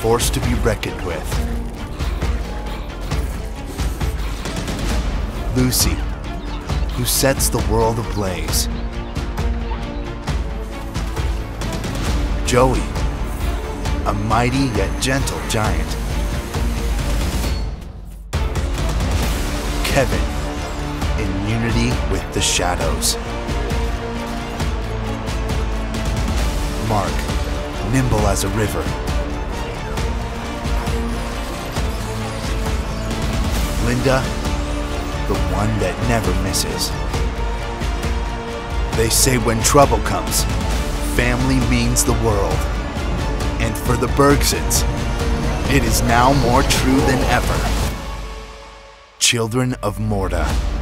force to be reckoned with. Lucy, who sets the world ablaze. Joey, a mighty yet gentle giant. Kevin, in unity with the shadows. Mark, nimble as a river. Linda, the one that never misses. They say when trouble comes, family means the world. And for the Bergsons, it is now more true than ever. Children of Morta.